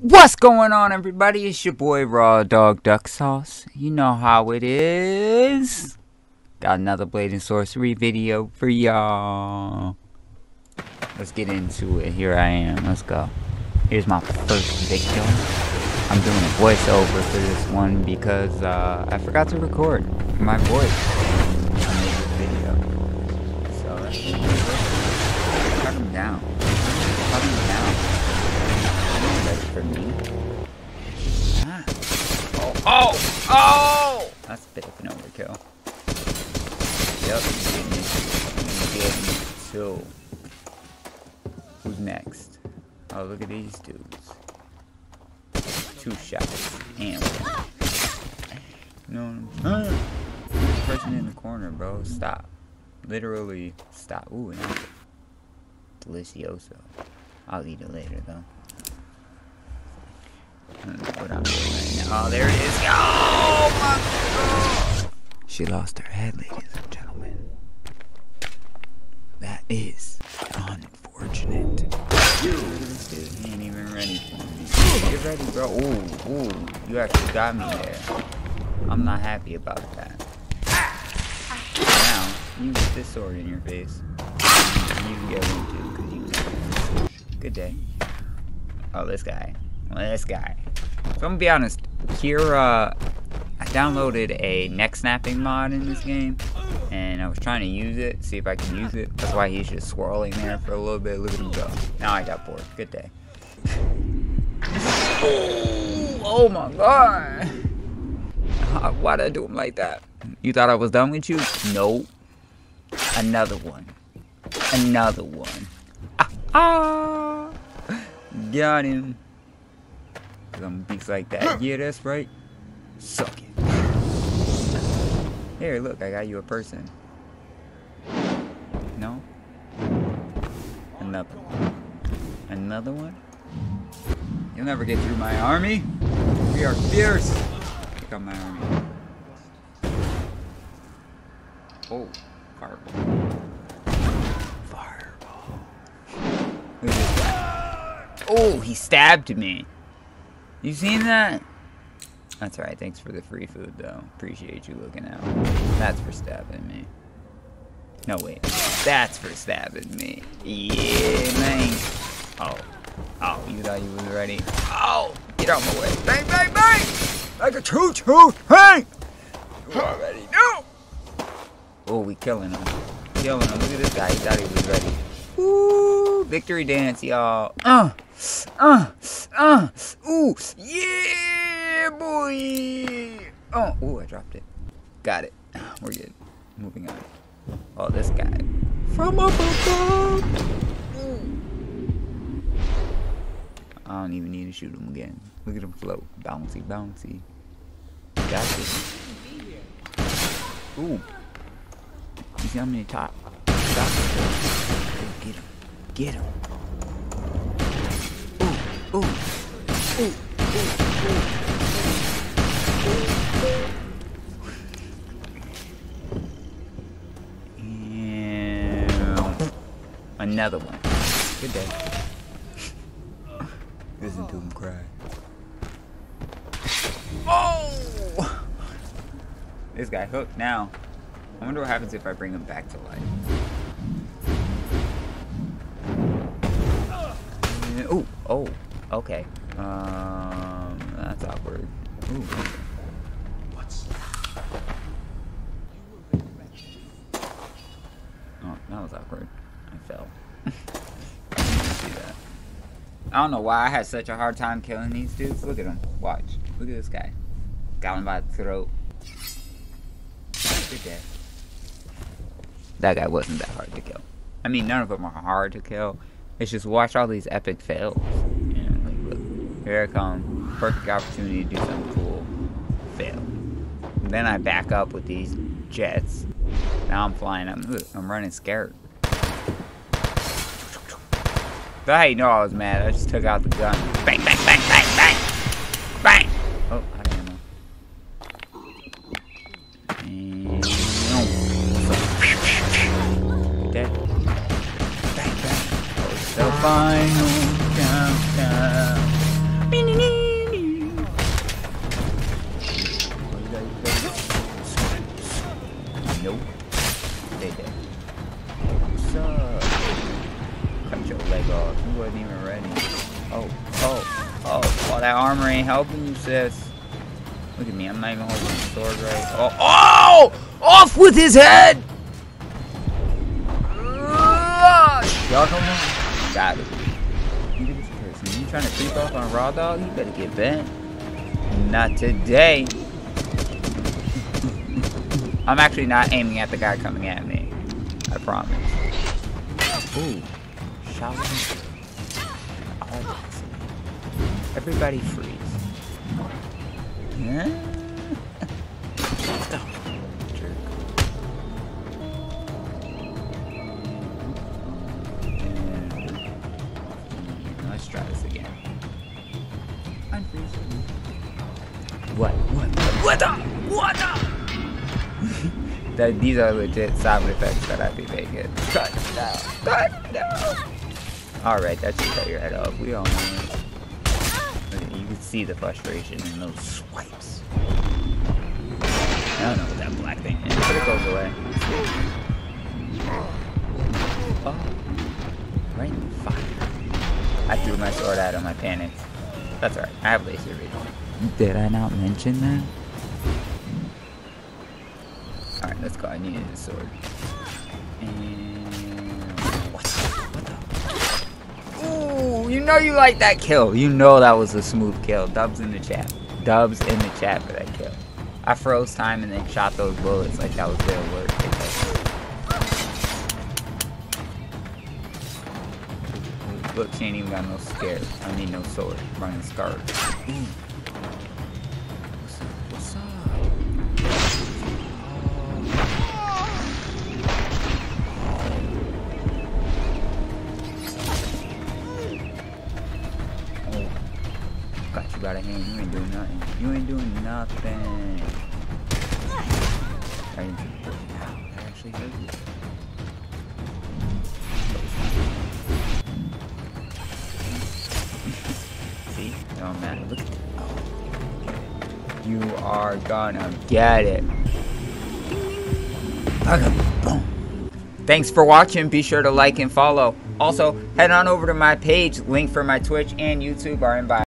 What's going on, everybody? It's your boy Raw Dog Duck Sauce. You know how it is. Got another Blade and Sorcery video for y'all. Let's get into it. Here I am. Let's go. Here's my first victim. I'm doing a voiceover for this one because uh, I forgot to record my voice. Oh, look at these dudes. Two shots. And No, no. Person in the corner, bro. Stop. Literally, stop. Ooh. Delicioso. I'll eat it later, though. Right. Oh, there it is. Oh, my God. She lost her head, ladies and gentlemen. That is unfortunate. This ready. Get ready, bro. Ooh, ooh. You actually got me there. I'm not happy about that. Now, you get this sword in your face. You can get one too, because you Good day. Oh, this guy. This guy. So I'm gonna be honest. Here, uh, I downloaded a neck snapping mod in this game, and I was trying to use it, see if I can use it. That's why he's just swirling there for a little bit. Look at him go. Now I got bored. Good day. Oh, oh my god. Why'd I do him like that? You thought I was done with you? Nope. Another one. Another one. Ah! ah. Got him. Some beats like that. Yeah, that's right. Suck it. Here, look, I got you a person. No? Another one. Another one? You'll never get through my army. We are fierce. Look at my army. Oh, fireball. Fireball. Oh, he stabbed me. You seen that? That's alright, thanks for the free food though. Appreciate you looking out. That's for stabbing me. No wait, that's for stabbing me. Yeah, man. Oh. Oh, you thought you was ready? Oh! Get out of my way. Bang, bang, bang! Like a choo-choo Hey! You already know! Oh, we killing him. Killing him. Look at this guy. He thought he was ready. Woo! Victory dance, y'all. Uh! Uh! Uh! Ooh! Yeah, boy! Oh! Ooh, I dropped it. Got it. We're good. Moving on. Oh, this guy. From up above! I don't even need to shoot him again. Look at him float. Bouncy, bouncy. Got this. Ooh. You see how many top shots? Get him. Get him. Ooh. Ooh. Ooh. Ooh. Ooh. And another one. Good day. Listen to him cry. Oh! This guy hooked now. I wonder what happens if I bring him back to life. Oh, oh, okay. Um, that's awkward. Ooh. Oh, that was awkward. I fell. see that. I don't know why I had such a hard time killing these dudes. Look at them. Watch. Look at this guy. Got him by the throat. Good dead. That guy wasn't that hard to kill. I mean, none of them are hard to kill. It's just watch all these epic fails. Like, look, here I come. Perfect opportunity to do something cool. Fail. And then I back up with these jets. Now I'm flying. I'm, I'm running scared. That's how you know I was mad. I just took out the gun. Bang, bang, bang, bang, bang! Bang! Oh, I ammo. And... Oh. Dead. Bang, bang. Oh, it's the final countdown. Nope. They dead. What's up? Cut your leg off. You wasn't even ready. Oh, oh, oh. Well, that armor ain't helping you, sis. Look at me. I'm not even holding the sword right. Oh, oh! Off with his head! Y'all come Got it. Look at this person. You trying to creep off on Raw Dog? You better get bent. Not today. I'm actually not aiming at the guy coming at me. I promise. Ooh. Oh, Everybody freeze. Yeah? Let's try this again. What? What? What the? What the? these are legit sound effects that I'd be making. Cut down. Alright, that should cut your head off. Uh, we all know it. You can see the frustration in those swipes. I don't know what that black thing is, but it goes away. Oh. Right in fire. I threw my sword at him, I panicked. That's alright, I have laser vision. Did I not mention that? Alright, let's go. I needed a sword. And... What the? What the? Ooh, you know you like that kill. You know that was a smooth kill. Dubs in the chat. Dubs in the chat for that kill. I froze time and then shot those bullets like that was their work. Look, she ain't even got no scare. I need no sword. Running scarred. Nothing. You ain't doing nothing. Right into the bush. Ow, that actually hurt you. See? Don't matter. Look at that. Oh. You are gonna get it. Thanks for watching. Be sure to like and follow. Also, head on over to my page. Link for my Twitch and YouTube are in bio.